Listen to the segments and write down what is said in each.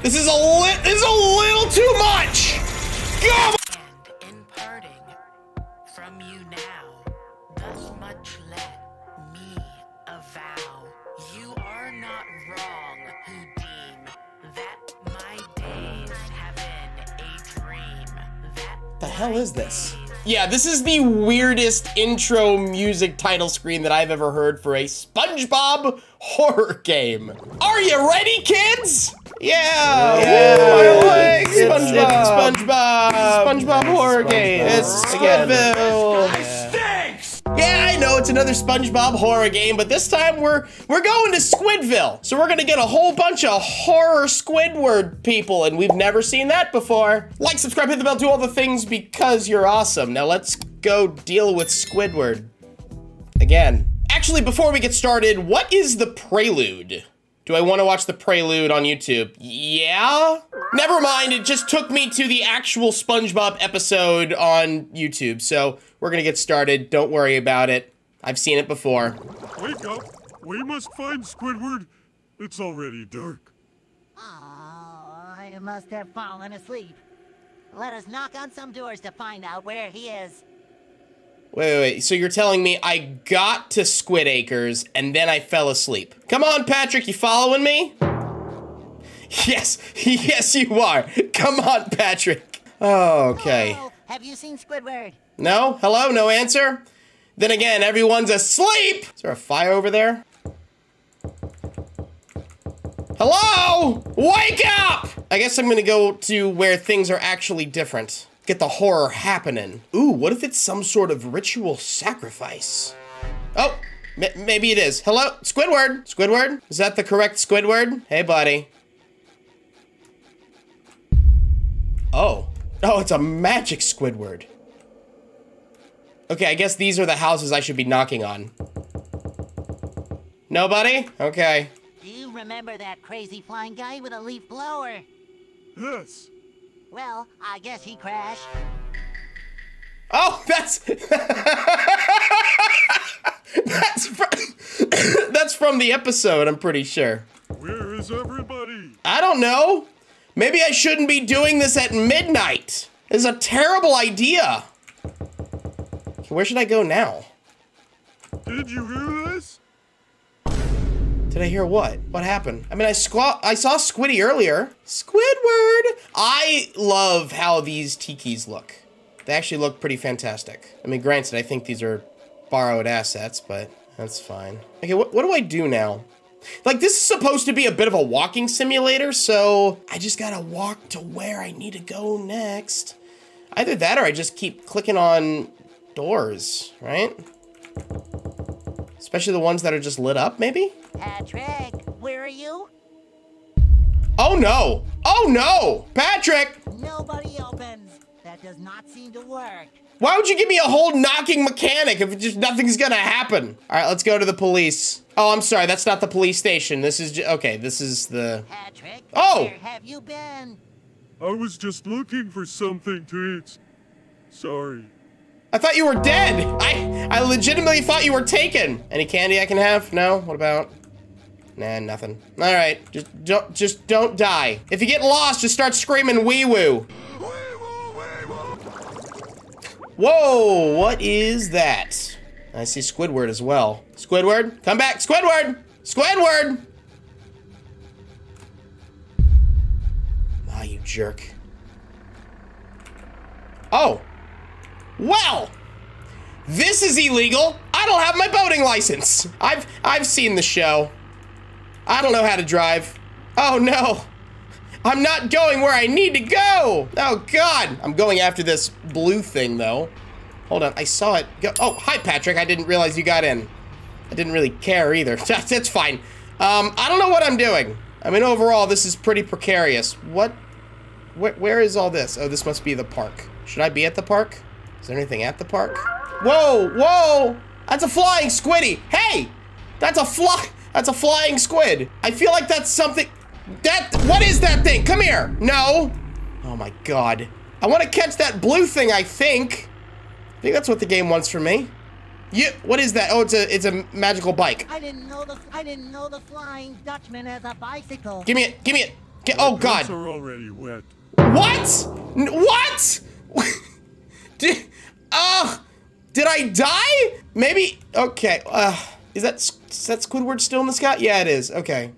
This is a li this is a little too much. Come And in parting from you now, thus much let me avow. You are not wrong who deem that my days have been a dream. That the hell is this? Yeah, this is the weirdest intro music title screen that I've ever heard for a SpongeBob horror game. Are you ready, kids? Yeah, Yeah. It's It's- SpongeBob, it's SpongeBob, SpongeBob horror SpongeBob. game. It's Again. Squidville. Yeah, I know it's another SpongeBob horror game, but this time we're we're going to Squidville. So we're gonna get a whole bunch of horror Squidward people, and we've never seen that before. Like, subscribe, hit the bell, do all the things because you're awesome. Now let's go deal with Squidward again. Actually, before we get started, what is the prelude? Do I want to watch the prelude on YouTube? Yeah? Never mind, it just took me to the actual SpongeBob episode on YouTube, so we're gonna get started. Don't worry about it. I've seen it before. Wake up! We must find Squidward. It's already dark. Oh, I must have fallen asleep. Let us knock on some doors to find out where he is. Wait, wait, wait. So you're telling me I got to Squid Acres and then I fell asleep? Come on, Patrick, you following me? Yes, yes, you are. Come on, Patrick. Okay. Oh, have you seen Squidward? No? Hello? No answer? Then again, everyone's asleep! Is there a fire over there? Hello? Wake up! I guess I'm gonna go to where things are actually different. Get the horror happening. Ooh, what if it's some sort of ritual sacrifice? Oh, m- maybe it is. Hello? Squidward? Squidward? Is that the correct Squidward? Hey, buddy. Oh. Oh, it's a magic Squidward. Okay, I guess these are the houses I should be knocking on. Nobody? Okay. Do you remember that crazy flying guy with a leaf blower? Yes. Well, I guess he crashed. Oh, that's that's from that's from the episode. I'm pretty sure. Where is everybody? I don't know. Maybe I shouldn't be doing this at midnight. This is a terrible idea. Where should I go now? Did you hear this? Did I hear what? What happened? I mean, I. I saw Squiddy earlier. Squidward. I love how these tikis look. They actually look pretty fantastic. I mean, granted, I think these are borrowed assets, but that's fine. Okay, what do I do now? Like, this is supposed to be a bit of a walking simulator, so I just gotta walk to where I need to go next. Either that or I just keep clicking on doors, right? Especially the ones that are just lit up, maybe? Patrick, where are you? Oh no! Oh no! Patrick! Nobody opens. That does not seem to work. Why would you give me a whole knocking mechanic if just nothing's gonna happen? Alright, let's go to the police. Oh, I'm sorry, that's not the police station. This is, ju- okay, this is the... Patrick, Oh! where have you been? I was just looking for something to eat. Sorry. I thought you were dead! I, I legitimately thought you were taken! Any candy I can have? No? What about? Nah, nothing. Alright, just don't, just don't die. If you get lost, just start screaming wee-woo. Whoa, what is that? I see Squidward as well. Squidward, come back, Squidward! Squidward! Ah, you jerk. Oh. Well, this is illegal. I don't have my boating license. I've I've seen the show. I don't know how to drive. Oh no. I'm not going where I need to go. Oh god. I'm going after this blue thing though. Hold on. I saw it go. Oh, hi Patrick. I didn't realize you got in. I didn't really care either. That's, that's fine. Um, I don't know what I'm doing. I mean, overall, this is pretty precarious. What? Where, where is all this? Oh, this must be the park. Should I be at the park? Is there anything at the park? Whoa, whoa! That's a flying squiddy. Hey, that's a fly. That's a flying squid. I feel like that's something. That what is that thing? Come here. No. Oh my god. I want to catch that blue thing. I think. I think that's what the game wants from me. You. What is that? Oh, it's a it's a magical bike. I didn't know the I didn't know the Flying Dutchman has a bicycle. Give me it. Give me it. Get, oh Boots god. are already wet. What? N- What? did, uh, did I die? Maybe, okay, uh, is that, is that Squidward still in the sky? Yeah, it is, okay.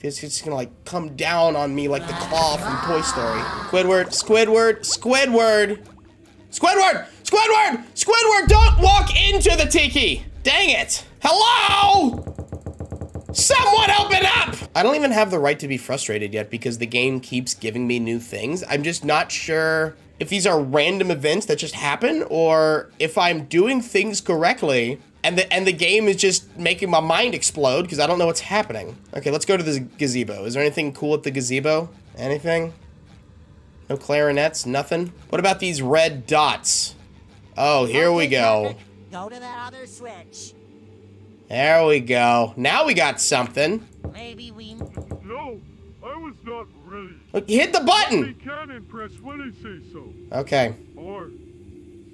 It's just gonna like come down on me like the claw from Toy Story. Squidward, Squidward, Squidward, Squidward, Squidward, Squidward, don't walk into the tiki. Dang it. Hello? Someone open up! I don't even have the right to be frustrated yet because the game keeps giving me new things. I'm just not sure if these are random events that just happen or if I'm doing things correctly and the and the game is just making my mind explode because I don't know what's happening. Okay, let's go to the gazebo. Is there anything cool at the gazebo? Anything? No clarinets, nothing? What about these red dots? Oh, here we go. Patrick, Go to that other switch. There we go. Now we got something. Maybe we. No, I was Look, hit the button. cannon press when I say so. Okay. Four,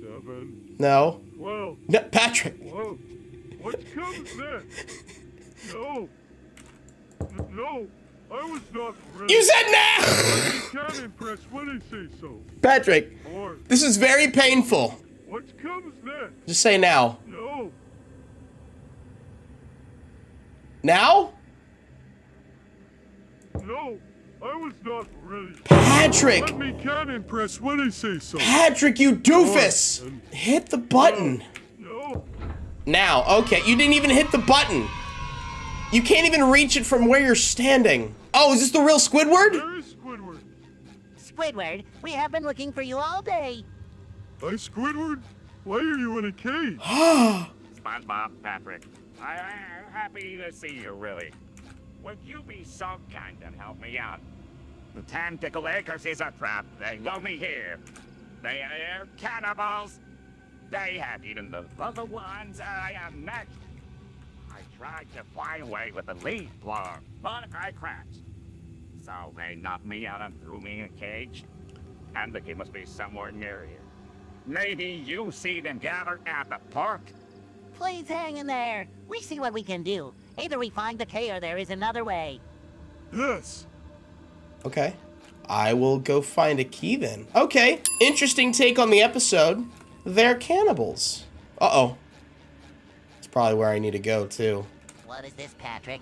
seven, No. twelve. No, Patrick. Whoa. What comes next? No. No, I was not ready. You said now. Cannon press when I say so. Patrick, Four. this is very painful. What comes next? Just say now. No. Now? No, I was not ready. Patrick. Let me cannon press when I say so. Patrick, you doofus. Hit the button. No. Now. Okay, you didn't even hit the button. You can't even reach it from where you're standing. Oh, is this the real Squidward? Where is Squidward? Squidward, we have been looking for you all day. Hi, Squidward. Why are you in a cage? SpongeBob, Patrick. I, I'm happy to see you, really. Would you be so kind and help me out? The Tentacle Acres is a trap. They know me here. They are cannibals. They have eaten the other ones. I am next. I tried to fly away with the leaf blower, but I crashed. So they knocked me out and threw me in a cage. And the key must be somewhere near here. Maybe you see them gather at the park? Please hang in there. We see what we can do. Either we find the key or there is another way. Yes. Okay. I will go find a key then. Okay. Interesting take on the episode. They're cannibals. Uh-oh. It's probably where I need to go, too. What is this, Patrick?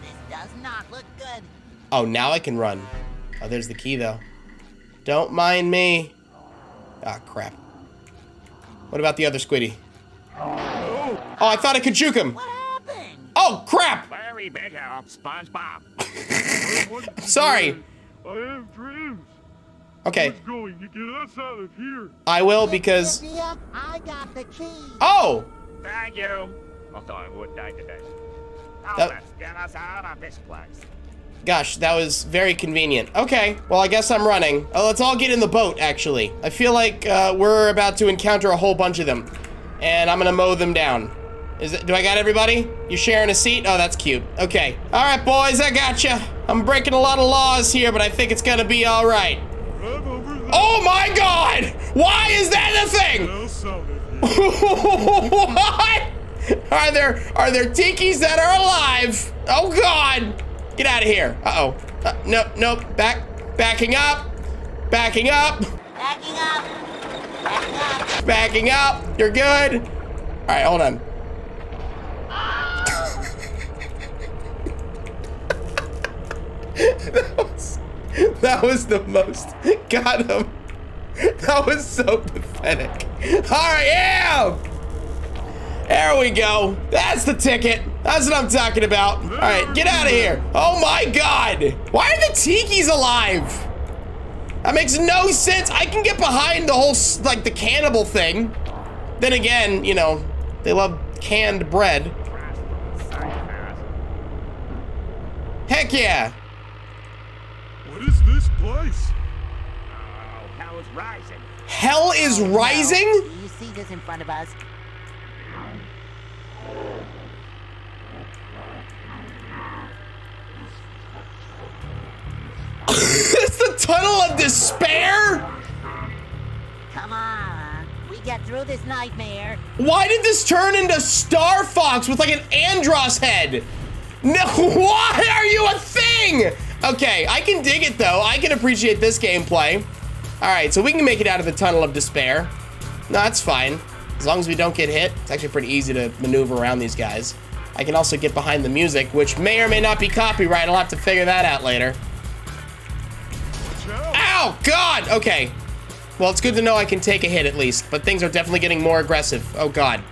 This does not look good. Oh, now I can run. Oh, there's the key, though. Don't mind me. Ah, crap. What about the other Squiddy? Oh, I thought I could juke him. What happened? Crap! Very big help, SpongeBob. I want to Sorry. I have dreams. Okay, Who's going to get us out of here? I will because... I got the key. Oh! Thank you. Although I would die today. Now That- let's get us out of this place. Gosh, that was very convenient. Okay, well, I guess I'm running. Uh, let's all get in the boat, actually. I feel like uh, we're about to encounter a whole bunch of them. And I'm gonna mow them down. Is it, do I got everybody? You sharing a seat? Oh, that's cute. Okay. All right, boys, I got you. I'm breaking a lot of laws here, but I think it's gonna be all right. Grab over there. Oh my God! Why is that the thing? What? Are there are there tikis that are alive? Oh God! Get out of here! Uh oh. Uh, no, no. Back, backing up, backing up, Backing up. Backing up. backing up. You're good. All right, hold on. That was that was the most. Got him. That was so pathetic. All right, yeah. There we go. That's the ticket. That's what I'm talking about. All right, get out of here. Oh my God. Why are the tikis alive? That makes no sense. I can get behind the whole, like, the cannibal thing. Then again, you know, they love canned bread. Heck yeah. What is this place? Oh, hell is rising. Hell oh, rising? Do you see this in front of us? it's the tunnel of despair? Come on. We get through this nightmare. Why did this turn into Star Fox with like an Andross head? No, why are you a thing? Okay, I can dig it though. I can appreciate this gameplay. All right, so we can make it out of the tunnel of despair. No, that's fine. As long as we don't get hit, it's actually pretty easy to maneuver around these guys. I can also get behind the music, which may or may not be copyright. I'll have to figure that out later. Ow, God! Okay. Well, it's good to know I can take a hit at least, but things are definitely getting more aggressive. Oh, God.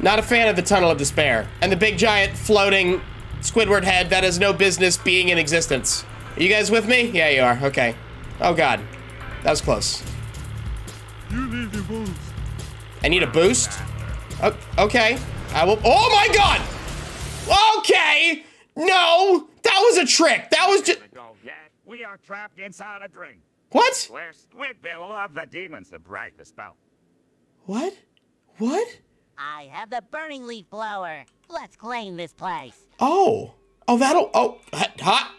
Not a fan of the Tunnel of Despair. And the big giant floating Squidward head that has no business being in existence. Are you guys with me? Yeah, you are. Okay. Oh, God. That was close. You need a boost. I need a boost? O- okay. I will- Oh, my God! Okay! No! That was a trick! That was just- Go. We are trapped inside a drink. What? Where Squidville of the demons to break the spell. What? What? I have the burning leaf blower. Let's claim this place. Oh. Oh, that'll. Oh, hot.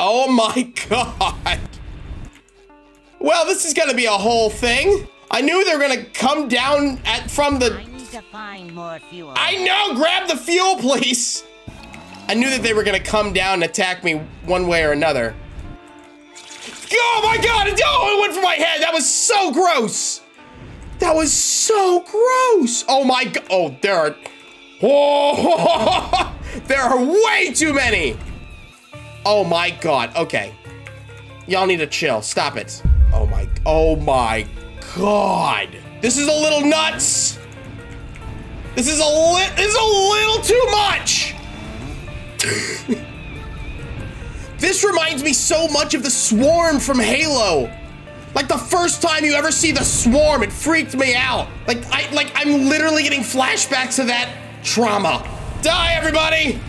Oh my god. Well, this is gonna be a whole thing. I knew they were gonna come down at from the. I need to find more fuel. I know. Grab the fuel, please. I knew that they were gonna come down and attack me one way or another. Oh my god! Oh, it went for my head. That was so gross. That was so gross. Oh my god. Oh, there are. Oh, there are way too many. Oh my god. Okay. Y'all need to chill. Stop it. Oh my. Oh my god. This is a little nuts. This is a li- This is a little too much. this reminds me so much of the swarm from Halo. Like the first time you ever see the swarm, it freaked me out. Like I like I'm literally getting flashbacks of that trauma. Die everybody!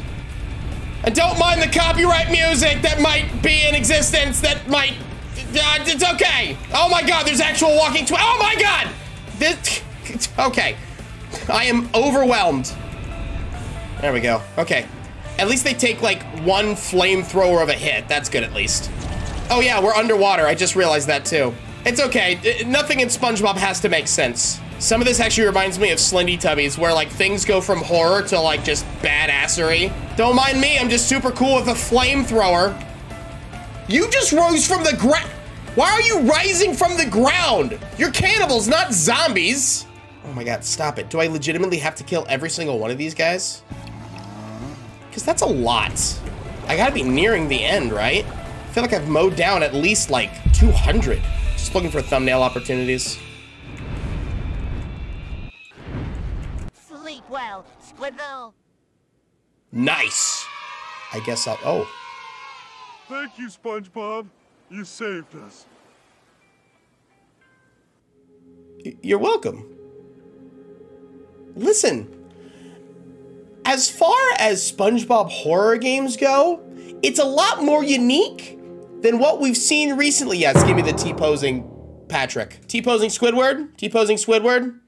And don't mind the copyright music that might be in existence that might uh, it's okay. Oh my god, there's actual walking Oh my god! This okay. I am overwhelmed. There we go. Okay. At least they take like one flamethrower of a hit. That's good at least. Oh yeah, we're underwater. I just realized that too. It's okay. I- nothing in SpongeBob has to make sense. Some of this actually reminds me of Slendytubbies, where like things go from horror to like just badassery. Don't mind me, I'm just super cool with a flamethrower. You just rose from the ground. Why are you rising from the ground? You're cannibals, not zombies. Oh my god, stop it. Do I legitimately have to kill every single one of these guys? Because that's a lot. I gotta be nearing the end, right? I feel like I've mowed down at least like 200. Just looking for thumbnail opportunities. Well, Squidville. Nice. I guess I'll. Oh. Thank you, SpongeBob. You saved us. You're welcome. Listen, as far as SpongeBob horror games go, it's a lot more unique than what we've seen recently. Yes, give me the T posing Patrick. T posing Squidward? T posing Squidward?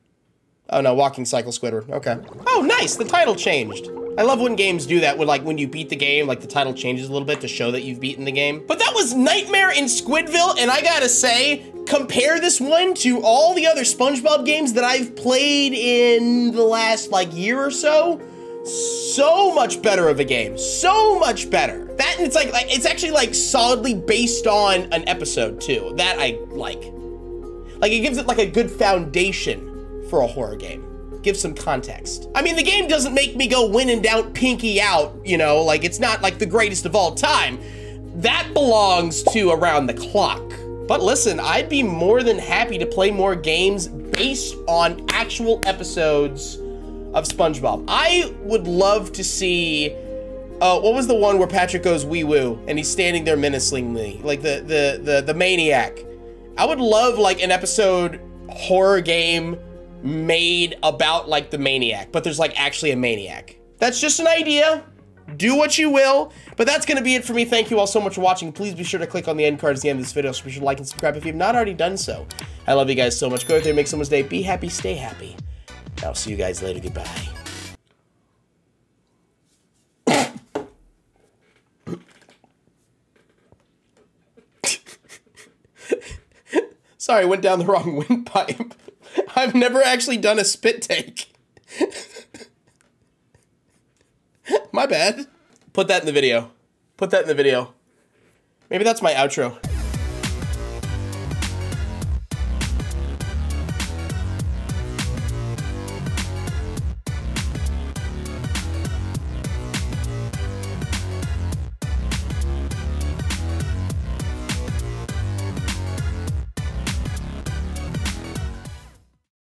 Oh no, walking cycle Squidward. Okay. Oh, nice. The title changed. I love when games do that when like when you beat the game, like the title changes a little bit to show that you've beaten the game. But that was Nightmare in Squidville, and I gotta say, compare this one to all the other SpongeBob games that I've played in the last like year or so. So much better of a game. So much better. That and it's like, like it's actually like solidly based on an episode too. That I like. Like it gives it like a good foundation for a horror game. give some context. I mean, the game doesn't make me go win and down pinky out, you know, like it's not like the greatest of all time. That belongs to around the clock. But listen, I'd be more than happy to play more games based on actual episodes of SpongeBob. I would love to see uh, what was the one where Patrick goes wee woo and he's standing there menacingly, like the the the the maniac. I would love like an episode horror game made about like the maniac, but there's like actually a maniac. That's just an idea. Do what you will. But that's going to be it for me. Thank you all so much for watching. Please be sure to click on the end cards at the end of this video. So be sure to like and subscribe if you've not already done so. I love you guys so much. Go out there, make someone's day. Be happy, stay happy. I'll see you guys later. Goodbye. Sorry, I went down the wrong windpipe. I've never actually done a spit take. My bad. Put that in the video. Put that in the video. Maybe that's my outro.